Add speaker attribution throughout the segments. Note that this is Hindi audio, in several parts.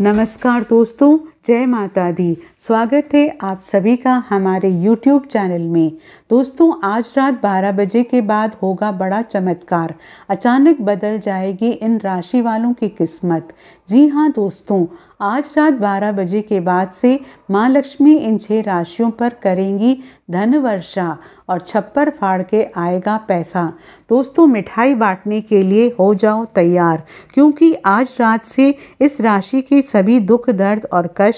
Speaker 1: नमस्कार दोस्तों जय माता दी। स्वागत है आप सभी का हमारे YouTube चैनल में। दोस्तों, आज रात 12 बजे के बाद होगा बड़ा चमत्कार। अचानक बदल जाएगी इन राशि वालों की किस्मत। जी हाँ दोस्तों, आज रात 12 बजे के बाद से माँ लक्ष्मी इन छह राशियों पर करेंगी धन वर्षा और छप्पर फाड़ के आएगा पैसा। दोस्तों, मिठाई बांटने के लिए हो जाओ तैयार, क्योंकि आज रात से इस राशि के सभी दुख दर्द और कष्ट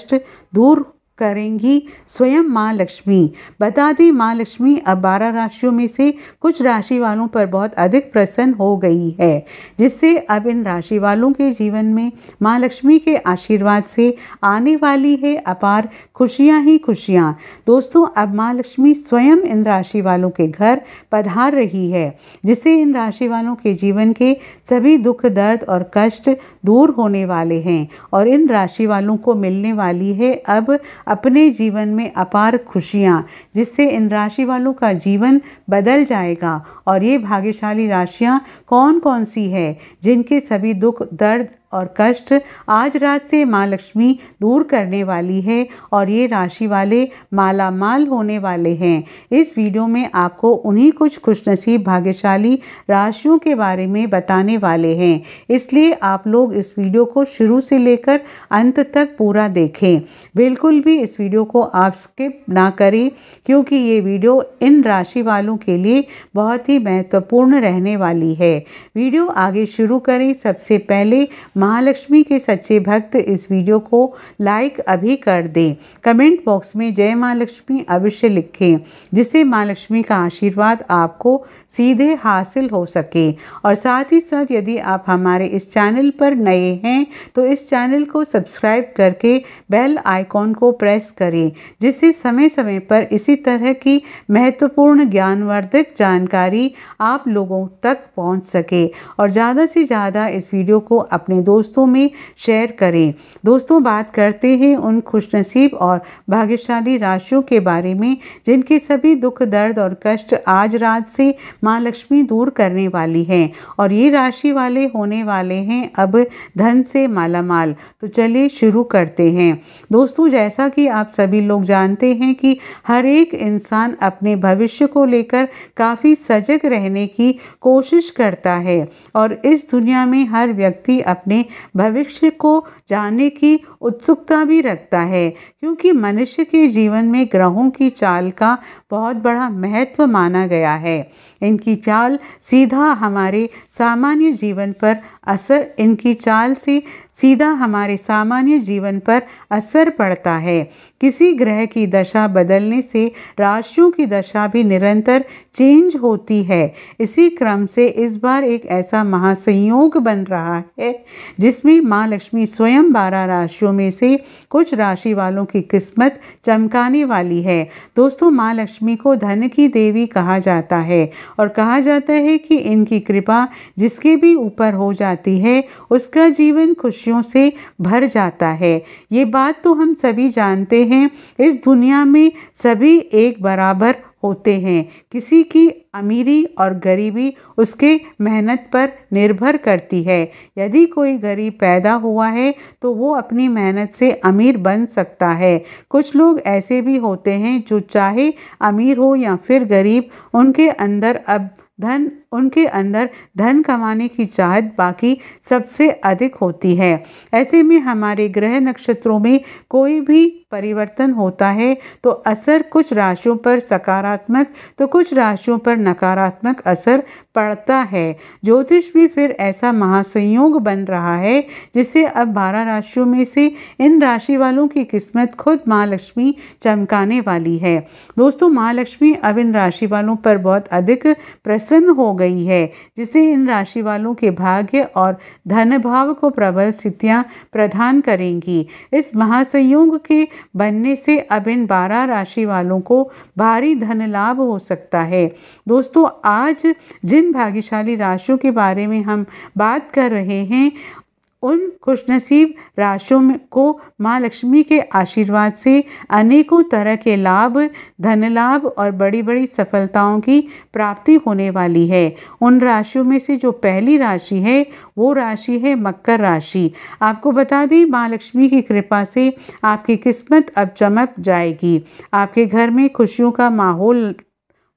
Speaker 1: दूर करेंगी। स्वयं माँ लक्ष्मी। बता दें माँ लक्ष्मी, अब बारह राशियों में से कुछ राशि वालों पर बहुत अधिक प्रसन्न हो गई है, जिससे अब इन राशि वालों के जीवन में माँ लक्ष्मी के आशीर्वाद से आने वाली है अपार खुशियाँ ही खुशियाँ। दोस्तों, अब माँ लक्ष्मी स्वयं इन राशि वालों के घर पधार रही है, जिससे इन राशि वालों के जीवन के सभी दुख, दर्द और कष्ट दूर होने वाले हैं और इन राशि वालों को मिलने वाली है अब अपने जीवन में अपार खुशियाँ, जिससे इन राशि वालों का जीवन बदल जाएगा। और ये भाग्यशाली राशियाँ कौन कौन सी है, जिनके सभी दुख, दर्द और कष्ट आज रात से माँ लक्ष्मी दूर करने वाली है और ये राशि वाले माला माल होने वाले हैं। इस वीडियो में आपको उन्हीं कुछ खुशनसीब भाग्यशाली राशियों के बारे में बताने वाले हैं। इसलिए आप लोग इस वीडियो को शुरू से लेकर अंत तक पूरा देखें। बिल्कुल भी इस वीडियो को आप स्किप ना करें, क्योंकि ये वीडियो इन राशि वालों के लिए बहुत ही महत्वपूर्ण रहने वाली है। वीडियो आगे शुरू करें। सबसे पहले महालक्ष्मी के सच्चे भक्त इस वीडियो को लाइक अभी कर दें। कमेंट बॉक्स में जय माँ लक्ष्मी अवश्य लिखें, जिससे माँ लक्ष्मी का आशीर्वाद आपको सीधे हासिल हो सके। और साथ ही साथ यदि आप हमारे इस चैनल पर नए हैं तो इस चैनल को सब्सक्राइब करके बेल आइकॉन को प्रेस करें, जिससे समय समय पर इसी तरह की महत्वपूर्ण ज्ञानवर्धक जानकारी आप लोगों तक पहुँच सके। और ज़्यादा से ज़्यादा इस वीडियो को अपने दोस्तों में शेयर करें। दोस्तों, बात करते हैं उन खुशनसीब और भाग्यशाली राशियों के बारे में, जिनके सभी दुख, दर्द और कष्ट आज रात से माँ लक्ष्मी दूर करने वाली हैं और ये राशि वाले होने वाले हैं अब धन से मालामाल। तो चलिए शुरू करते हैं। दोस्तों, जैसा कि आप सभी लोग जानते हैं कि हर एक इंसान अपने भविष्य को लेकर काफ़ी सजग रहने की कोशिश करता है और इस दुनिया में हर व्यक्ति अपने अपने भविष्य को जानने की उत्सुकता भी रखता है, क्योंकि मनुष्य के जीवन में ग्रहों की चाल का बहुत बड़ा महत्व माना गया है। इनकी चाल सीधा हमारे सामान्य जीवन पर असर, इनकी चाल से सीधा हमारे सामान्य जीवन पर असर पड़ता है। किसी ग्रह की दशा बदलने से राशियों की दशा भी निरंतर चेंज होती है। इसी क्रम से इस बार एक ऐसा महासंयोग बन रहा है, जिसमें माँ लक्ष्मी स्वयं बारह राशियों में से कुछ राशि वालों की किस्मत चमकाने वाली है। दोस्तों, माँ लक्ष्मी को धन की देवी कहा जाता है और कहा जाता है कि इनकी कृपा जिसके भी ऊपर हो जाती है, उसका जीवन खुशियों से भर जाता है। ये बात तो हम सभी जानते हैं। इस दुनिया में सभी एक बराबर होते हैं। किसी की अमीरी और गरीबी उसके मेहनत पर निर्भर करती है। यदि कोई गरीब पैदा हुआ है तो वो अपनी मेहनत से अमीर बन सकता है। कुछ लोग ऐसे भी होते हैं जो चाहे अमीर हो या फिर गरीब, उनके अंदर अब धन उनके अंदर धन कमाने की चाहत बाकी सबसे अधिक होती है। ऐसे में हमारे ग्रह नक्षत्रों में कोई भी परिवर्तन होता है तो असर कुछ राशियों पर सकारात्मक तो कुछ राशियों पर नकारात्मक असर पड़ता है। ज्योतिष में फिर ऐसा महासंयोग बन रहा है, जिससे अब बारह राशियों में से इन राशि वालों की किस्मत खुद माँ लक्ष्मी चमकाने वाली है। दोस्तों माँ लक्ष्मी अब इन राशि वालों पर बहुत अधिक प्रसन्न हो गई है, जिसे इन राशि वालों के भाग्य और धन भाव को प्रबल स्थितियाँ प्रदान करेंगी। इस महासंयोग के बनने से अब इन बारह राशि वालों को भारी धन लाभ हो सकता है। दोस्तों, आज जिन भाग्यशाली राशियों के बारे में हम बात कर रहे हैं उन खुशनसीब राशियों में को माँ लक्ष्मी के आशीर्वाद से अनेकों तरह के लाभ धन लाभ और बड़ी बड़ी सफलताओं की प्राप्ति होने वाली है। उन राशियों में से जो पहली राशि है, वो राशि है मकर राशि। आपको बता दें, माँ लक्ष्मी की कृपा से आपकी किस्मत अब चमक जाएगी। आपके घर में खुशियों का माहौल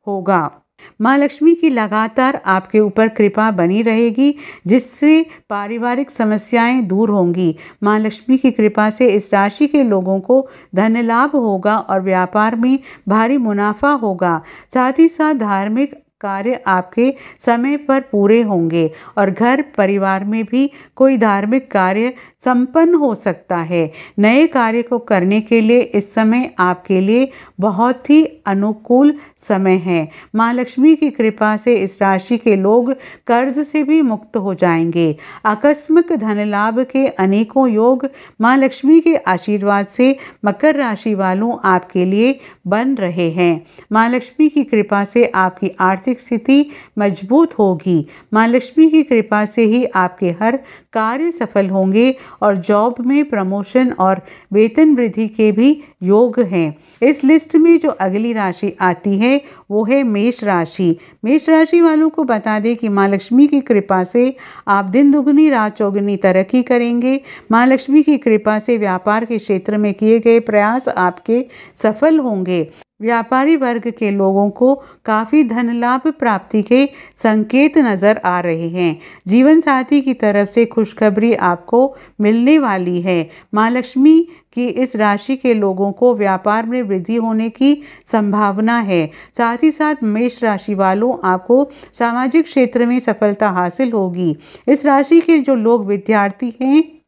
Speaker 1: होगा। माँ लक्ष्मी की लगातार आपके ऊपर कृपा बनी रहेगी, जिससे पारिवारिक समस्याएँ दूर होंगी। माँ लक्ष्मी की कृपा से इस राशि के लोगों को धन लाभ होगा और व्यापार में भारी मुनाफा होगा। साथ ही साथ धार्मिक कार्य आपके समय पर पूरे होंगे और घर परिवार में भी कोई धार्मिक कार्य संपन्न हो सकता है। नए कार्य को करने के लिए इस समय आपके लिए बहुत ही अनुकूल समय है। माँ लक्ष्मी की कृपा से इस राशि के लोग कर्ज से भी मुक्त हो जाएँगे। आकस्मिक धन लाभ के अनेकों योग माँ लक्ष्मी के आशीर्वाद से मकर राशि वालों आपके लिए बन रहे हैं। माँ लक्ष्मी की कृपा से आपकी आर्थिक स्थिति मज़बूत होगी। माँ लक्ष्मी की कृपा से ही आपके हर कार्य सफल होंगे और जॉब में प्रमोशन और वेतन वृद्धि के भी योग हैं। इस लिस्ट में जो अगली राशि आती है वो है मेष राशि। मेष राशि वालों को बता दें कि माँ लक्ष्मी की कृपा से आप दिन दुगनी, रात चौगुनी तरक्की करेंगे। माँ लक्ष्मी की कृपा से व्यापार के क्षेत्र में किए गए प्रयास आपके सफल होंगे। व्यापारी वर्ग के लोगों को काफ़ी धन लाभ प्राप्ति के संकेत नज़र आ रहे हैं। जीवन साथी की तरफ़ से खुशखबरी आपको मिलने वाली है। माँ लक्ष्मी की इस राशि के लोगों को व्यापार में वृद्धि होने की संभावना है। साथ ही साथ मेष राशि वालों आपको सामाजिक क्षेत्र में सफलता हासिल होगी। इस राशि के जो लोग विद्यार्थी हैं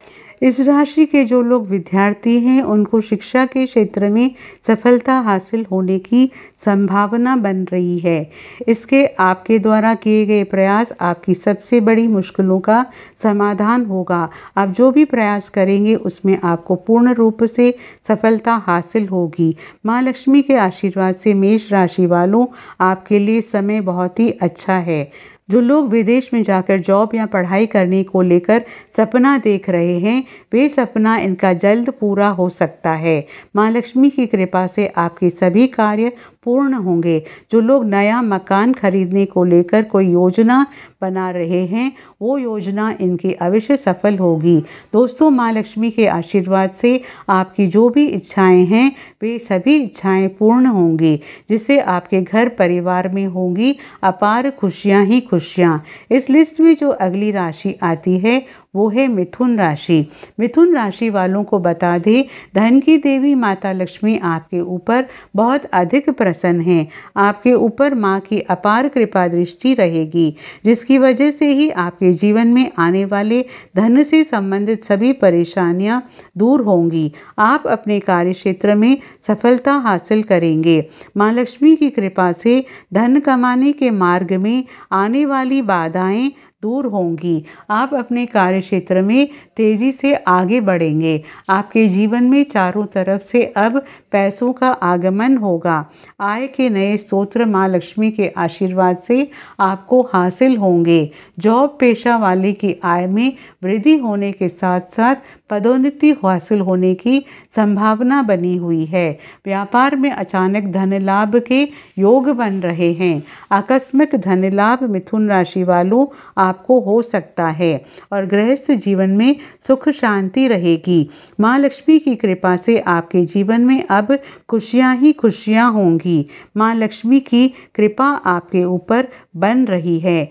Speaker 1: इस राशि के जो लोग विद्यार्थी हैं, उनको शिक्षा के क्षेत्र में सफलता हासिल होने की संभावना बन रही है। इसके आपके द्वारा किए गए प्रयास आपकी सबसे बड़ी मुश्किलों का समाधान होगा। आप जो भी प्रयास करेंगे, उसमें आपको पूर्ण रूप से सफलता हासिल होगी। माँ लक्ष्मी के आशीर्वाद से मेष राशि वालों, आपके लिए समय बहुत ही अच्छा है। जो लोग विदेश में जाकर जॉब या पढ़ाई करने को लेकर सपना देख रहे हैं, वे सपना इनका जल्द पूरा हो सकता है। माँ लक्ष्मी की कृपा से आपके सभी कार्य पूर्ण होंगे। जो लोग नया मकान खरीदने को लेकर कोई योजना बना रहे हैं, वो योजना इनकी अवश्य सफल होगी। दोस्तों माँ लक्ष्मी के आशीर्वाद से आपकी जो भी इच्छाएँ हैं, वे सभी इच्छाएँ पूर्ण होंगी, जिससे आपके घर परिवार में होंगी अपार खुशियाँ ही खुशियाँ। इस लिस्ट में जो अगली राशि आती है, वो है मिथुन राशि। मिथुन राशि वालों को बता दें, धन की देवी माता लक्ष्मी आपके ऊपर बहुत अधिक प्रसन्न हैं। आपके ऊपर माँ की अपार कृपा दृष्टि रहेगी, जिसकी वजह से ही आपके जीवन में आने वाले धन से संबंधित सभी परेशानियाँ दूर होंगी। आप अपने कार्य क्षेत्र में सफलता हासिल करेंगे। माँ लक्ष्मी की कृपा से धन कमाने के मार्ग में आने वाली बाधाएँ दूर होंगी। आप अपने कार्य क्षेत्र में तेज़ी से आगे बढ़ेंगे। आपके जीवन में चारों तरफ़ से अब पैसों का आगमन होगा। आय के नए स्त्रोत्र माँ लक्ष्मी के आशीर्वाद से आपको हासिल होंगे। जॉब पेशा वाले की आय में वृद्धि होने के साथ साथ पदोन्नति हासिल होने की संभावना बनी हुई है। व्यापार में अचानक धन लाभ के योग बन रहे हैं। आकस्मिक धन लाभ मिथुन राशि वालों आपको हो सकता है और गृहस्थ जीवन में सुख शांति रहेगी। माँ लक्ष्मी की कृपा से आपके जीवन में अब खुशियाँ ही खुशियाँ होंगी। माँ लक्ष्मी की कृपा आपके ऊपर बन रही है।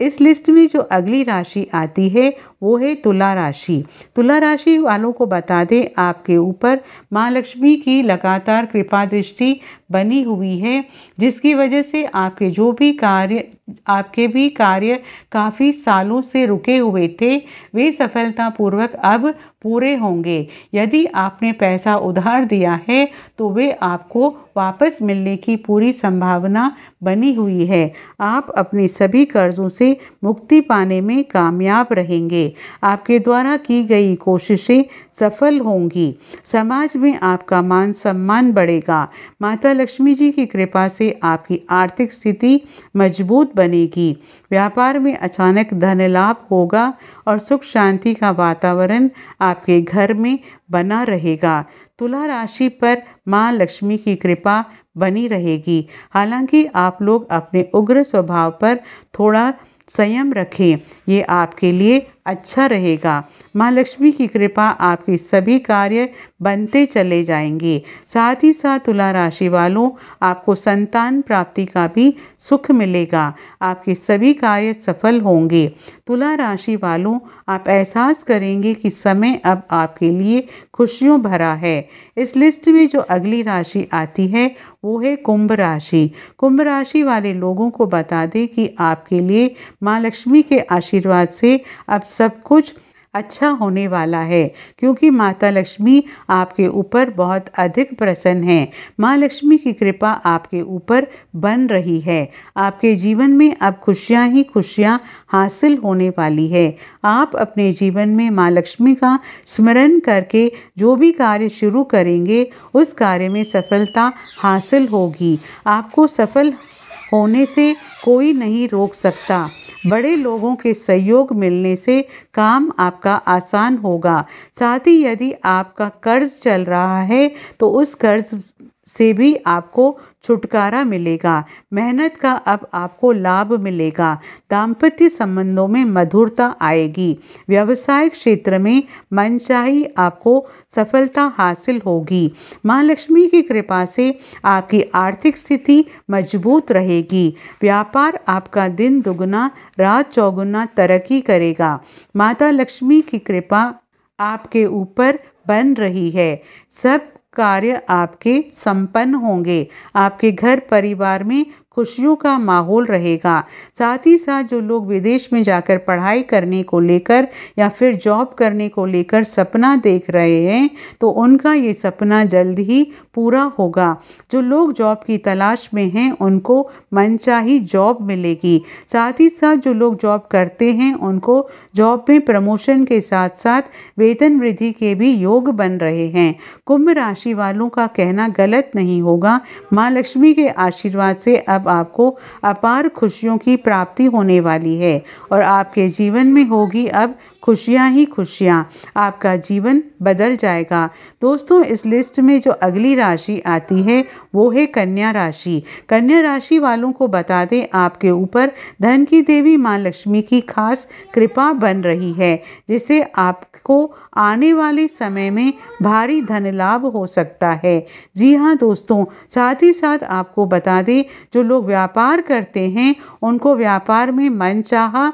Speaker 1: इस लिस्ट में जो अगली राशि आती है, वो है तुला राशि। तुला राशि वालों को बता दें, आपके ऊपर माँ लक्ष्मी की लगातार कृपा दृष्टि बनी हुई है, जिसकी वजह से आपके जो भी कार्य आपके भी कार्य काफ़ी सालों से रुके हुए थे, वे सफलतापूर्वक अब पूरे होंगे। यदि आपने पैसा उधार दिया है तो वे आपको वापस मिलने की पूरी संभावना बनी हुई है। आप अपने सभी कर्जों से मुक्ति पाने में कामयाब रहेंगे। आपके द्वारा की गई कोशिशें सफल होंगी। समाज में आपका मान सम्मान बढ़ेगा। माता लक्ष्मी जी की कृपा से आपकी आर्थिक स्थिति मज़बूत बनेगी। व्यापार में अचानक धन लाभ होगा और सुख शांति का वातावरण आपके घर में बना रहेगा। तुला राशि पर माँ लक्ष्मी की कृपा बनी रहेगी। हालाँकि आप लोग अपने उग्र स्वभाव पर थोड़ा संयम रखें। ये आपके लिए अच्छा रहेगा। माँ लक्ष्मी की कृपा आपके सभी कार्य बनते चले जाएँगे। साथ ही साथ तुला राशि वालों, आपको संतान प्राप्ति का भी सुख मिलेगा। आपके सभी कार्य सफल होंगे। तुला राशि वालों, आप एहसास करेंगे कि समय अब आपके लिए खुशियों भरा है। इस लिस्ट में जो अगली राशि आती है, वो है कुंभ राशि। कुंभ राशि वाले लोगों को बता दें कि आपके लिए माँ लक्ष्मी के आशीर्वाद से अब सब कुछ अच्छा होने वाला है, क्योंकि माता लक्ष्मी आपके ऊपर बहुत अधिक प्रसन्न है। माँ लक्ष्मी की कृपा आपके ऊपर बन रही है। आपके जीवन में अब खुशियाँ ही खुशियाँ हासिल होने वाली है। आप अपने जीवन में माँ लक्ष्मी का स्मरण करके जो भी कार्य शुरू करेंगे, उस कार्य में सफलता हासिल होगी। आपको सफल होने से कोई नहीं रोक सकता। बड़े लोगों के सहयोग मिलने से काम आपका आसान होगा। साथ ही यदि आपका कर्ज चल रहा है तो उस कर्ज से भी आपको छुटकारा मिलेगा। मेहनत का अब आपको लाभ मिलेगा। दाम्पत्य संबंधों में मधुरता आएगी। व्यवसाय क्षेत्र में मनचाही आपको सफलता हासिल होगी। माँ लक्ष्मी की कृपा से आपकी आर्थिक स्थिति मज़बूत रहेगी। व्यापार आपका दिन दुगना, रात चौगुना तरक्की करेगा। माता लक्ष्मी की कृपा आपके ऊपर बन रही है। सब कार्य आपके संपन्न होंगे। आपके घर परिवार में खुशियों का माहौल रहेगा। साथ ही साथ जो लोग विदेश में जाकर पढ़ाई करने को लेकर या फिर जॉब करने को लेकर सपना देख रहे हैं तो उनका ये सपना जल्द ही पूरा होगा। जो लोग जॉब की तलाश में हैं, उनको मनचाही जॉब मिलेगी। साथ ही साथ जो लोग जॉब करते हैं, उनको जॉब में प्रमोशन के साथ साथ वेतन वृद्धि के भी योग बन रहे हैं। कुंभ राशि वालों का कहना गलत नहीं होगा। माँ लक्ष्मी के आशीर्वाद से अब आपको अपार खुशियों की प्राप्ति होने वाली है और आपके जीवन में होगी अब खुशियाँ ही खुशियाँ। आपका जीवन बदल जाएगा। दोस्तों, इस लिस्ट में जो अगली राशि आती है, वो है कन्या राशि। कन्या राशि वालों को बता दें, आपके ऊपर धन की देवी माँ लक्ष्मी की खास कृपा बन रही है, जिससे आपको आने वाले समय में भारी धन लाभ हो सकता है। जी हाँ दोस्तों, साथ ही साथ आपको बता दें, जो लोग व्यापार करते हैं, उनको व्यापार में मनचाहा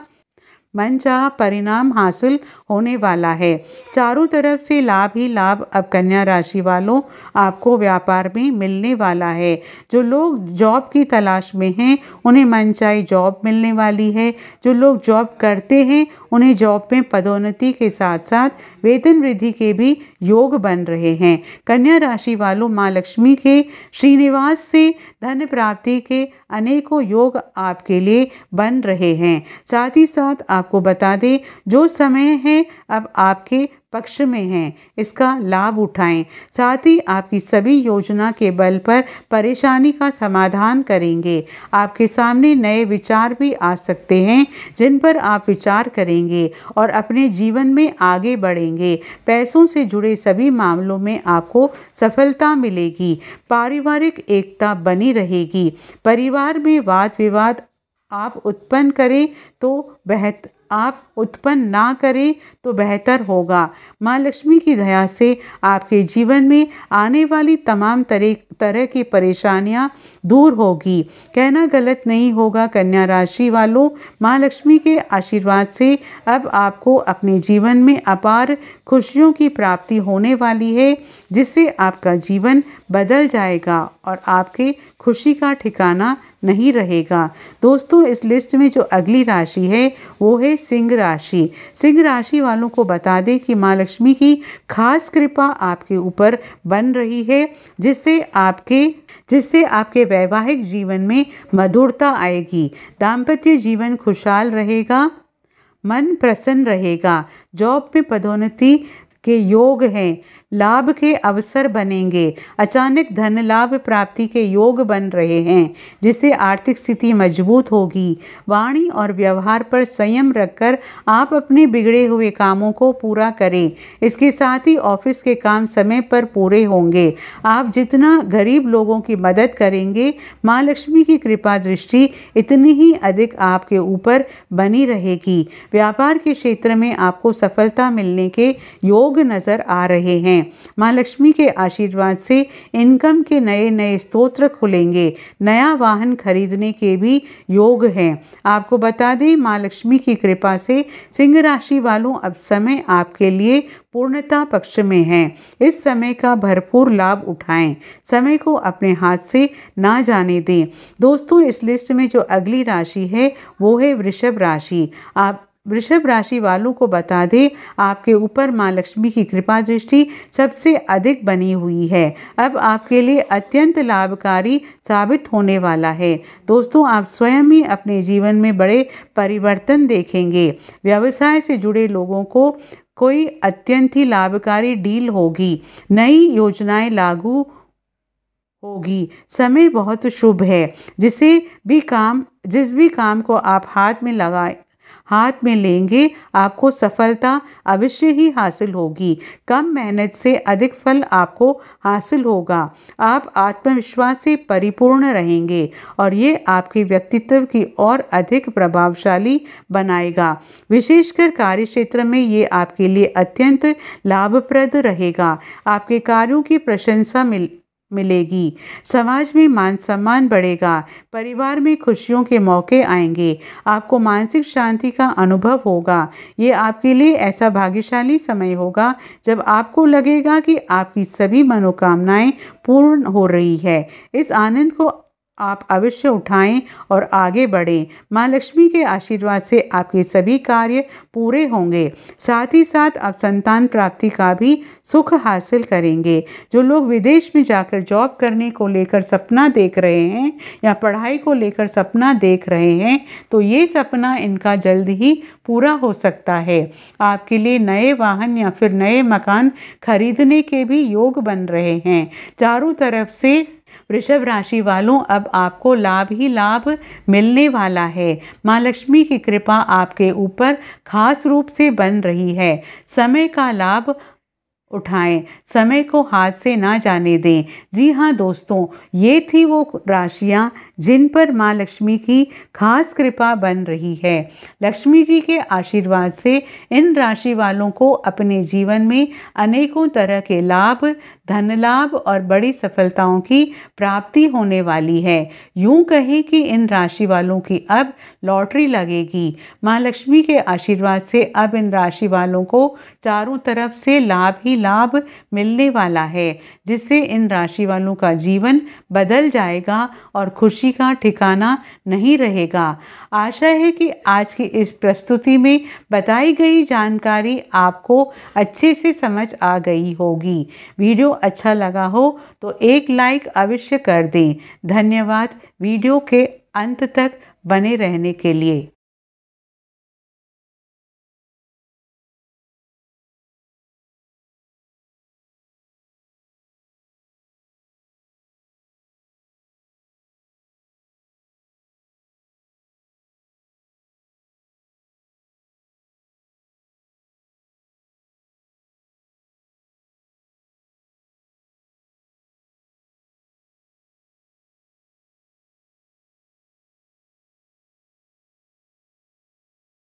Speaker 1: मनचाहा परिणाम हासिल होने वाला है। चारों तरफ़ से लाभ ही लाभ अब कन्या राशि वालों, आपको व्यापार में मिलने वाला है। जो लोग जॉब की तलाश में हैं, उन्हें मनचाही जॉब मिलने वाली है। जो लोग जॉब करते हैं, उन्हें जॉब में पदोन्नति के साथ साथ वेतन वृद्धि के भी योग बन रहे हैं। कन्या राशि वालों, माँ लक्ष्मी के श्रीनिवास से धन प्राप्ति के अनेकों योग आपके लिए बन रहे हैं। साथ ही साथ आपको बता दें, जो समय है अब आपके पक्ष में हैं। इसका लाभ उठाएँ। साथ ही आपकी सभी योजना के बल पर परेशानी का समाधान करेंगे। आपके सामने नए विचार भी आ सकते हैं, जिन पर आप विचार करेंगे और अपने जीवन में आगे बढ़ेंगे। पैसों से जुड़े सभी मामलों में आपको सफलता मिलेगी। पारिवारिक एकता बनी रहेगी। परिवार में वाद विवाद आप उत्पन्न करें तो बेहतर आप उत्पन्न ना करें तो बेहतर होगा। माँ लक्ष्मी की दया से आपके जीवन में आने वाली तमाम तरह तरह की परेशानियाँ दूर होगी। कहना गलत नहीं होगा कन्या राशि वालों। माँ लक्ष्मी के आशीर्वाद से अब आपको अपने जीवन में अपार खुशियों की प्राप्ति होने वाली है, जिससे आपका जीवन बदल जाएगा और आपके खुशी का ठिकाना नहीं रहेगा। दोस्तों, इस लिस्ट में जो अगली राशि है, वो है सिंह राशि। सिंह राशि वालों को बता दें कि माँ लक्ष्मी की खास कृपा आपके ऊपर बन रही है, जिससे आपके जिससे आपके वैवाहिक जीवन में मधुरता आएगी। दाम्पत्य जीवन खुशहाल रहेगा, मन प्रसन्न रहेगा। जॉब में पदोन्नति के योग हैं। लाभ के अवसर बनेंगे। अचानक धन लाभ प्राप्ति के योग बन रहे हैं, जिससे आर्थिक स्थिति मज़बूत होगी। वाणी और व्यवहार पर संयम रखकर आप अपने बिगड़े हुए कामों को पूरा करें। इसके साथ ही ऑफ़िस के काम समय पर पूरे होंगे। आप जितना गरीब लोगों की मदद करेंगे, माँ लक्ष्मी की कृपा दृष्टि इतनी ही अधिक आपके ऊपर बनी रहेगी। व्यापार के क्षेत्र में आपको सफलता मिलने के योग नज़र आ रहे हैं। माँ लक्ष्मी के आशीर्वाद से इनकम के नए नए स्तोत्र खुलेंगे। नया वाहन खरीदने के भी योग हैं। आपको बता दें, माँ लक्ष्मी की कृपा से सिंह राशि वालों अब समय आपके लिए पूर्णता पक्ष में है। इस समय का भरपूर लाभ उठाएँ। समय को अपने हाथ से ना जाने दें। दोस्तों, इस लिस्ट में जो अगली राशि है, वो है वृषभ राशि। आप वृषभ राशि वालों को बता दें, आपके ऊपर माँ लक्ष्मी की कृपा दृष्टि सबसे अधिक बनी हुई है। अब आपके लिए अत्यंत लाभकारी साबित होने वाला है। दोस्तों, आप स्वयं ही अपने जीवन में बड़े परिवर्तन देखेंगे। व्यवसाय से जुड़े लोगों को कोई अत्यंत ही लाभकारी डील होगी। नई योजनाएँ लागू होगी। समय बहुत शुभ है, जिसे भी काम, जिस भी काम को आप हाथ में लगाए हाथ में लेंगे, आपको सफलता अवश्य ही हासिल होगी। कम मेहनत से अधिक फल आपको हासिल होगा। आप आत्मविश्वास से परिपूर्ण रहेंगे और ये आपके व्यक्तित्व की और अधिक प्रभावशाली बनाएगा। विशेषकर कार्य क्षेत्र में ये आपके लिए अत्यंत लाभप्रद रहेगा। आपके कार्यों की प्रशंसा मिल मिलेगी। समाज में मान सम्मान बढ़ेगा। परिवार में खुशियों के मौके आएँगे। आपको मानसिक शांति का अनुभव होगा। ये आपके लिए ऐसा भाग्यशाली समय होगा जब आपको लगेगा कि आपकी सभी मनोकामनाएँ पूर्ण हो रही है। इस आनंद को आप अवश्य उठाएँ और आगे बढ़ें। माँ लक्ष्मी के आशीर्वाद से आपके सभी कार्य पूरे होंगे। साथ ही साथ आप संतान प्राप्ति का भी सुख हासिल करेंगे। जो लोग विदेश में जाकर जॉब करने को लेकर सपना देख रहे हैं या पढ़ाई को लेकर सपना देख रहे हैं तो ये सपना इनका जल्द ही पूरा हो सकता है। आपके लिए नए वाहन या फिर नए मकान खरीदने के भी योग बन रहे हैं। चारों तरफ़ से वृषभ राशि वालों, अब आपको लाभ ही लाभ मिलने वाला है। माँ लक्ष्मी की कृपा आपके ऊपर खास रूप से बन रही है। समय का लाभ उठाएँ। समय को हाथ से ना जाने दें। जी हाँ दोस्तों, ये थी वो राशियाँ जिन पर माँ लक्ष्मी की खास कृपा बन रही है। लक्ष्मी जी के आशीर्वाद से इन राशि वालों को अपने जीवन में अनेकों तरह के लाभ धन लाभ और बड़ी सफलताओं की प्राप्ति होने वाली है। यूँ कहें कि इन राशि वालों की अब लॉटरी लगेगी। माँ लक्ष्मी के आशीर्वाद से अब इन राशि वालों को चारों तरफ़ से लाभ ही लाभ मिलने वाला है, जिससे इन राशि वालों का जीवन बदल जाएगा और खुशी का ठिकाना नहीं रहेगा। आशा है कि आज की इस प्रस्तुति में बताई गई जानकारी आपको अच्छे से समझ आ गई होगी। वीडियो अच्छा लगा हो तो एक लाइक अवश्य कर दें। धन्यवाद वीडियो के अंत तक बने रहने के लिए।